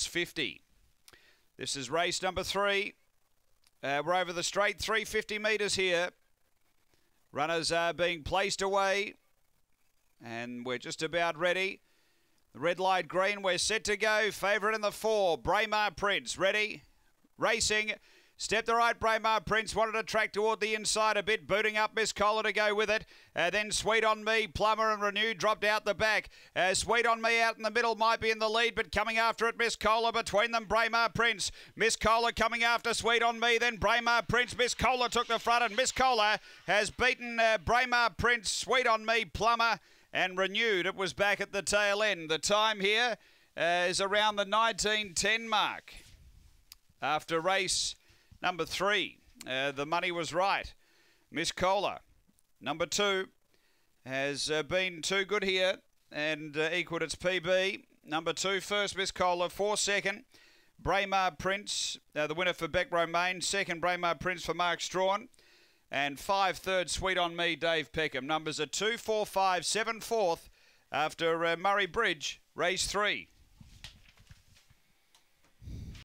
50. This is race number three. Uh, we're over the straight, 350 metres here. Runners are being placed away, and we're just about ready. The red light green, we're set to go. Favourite in the four, Braemar Prince. Ready? Racing. Step the right, Braemar Prince wanted to track toward the inside a bit, booting up Miss Kohler to go with it. Uh, then Sweet on Me, Plumber and Renew dropped out the back. Uh, Sweet on Me out in the middle might be in the lead, but coming after it, Miss Kohler between them, Braemar Prince. Miss Kohler coming after Sweet on Me, then Braemar Prince. Miss Kohler took the front, and Miss Kohler has beaten uh, Braemar Prince, Sweet on Me, Plumber and Renewed. It was back at the tail end. The time here uh, is around the 1910 mark after race Number three, uh, the money was right. Miss Kohler. Number two has uh, been too good here and uh, equalled its PB. Number two, first Miss Kohler. Four second, Braemar Prince, uh, the winner for Beck Romain. Second, Braemar Prince for Mark Strawn. And five, third, Sweet on Me, Dave Peckham. Numbers are two, four, five, seven, fourth after uh, Murray Bridge, race three.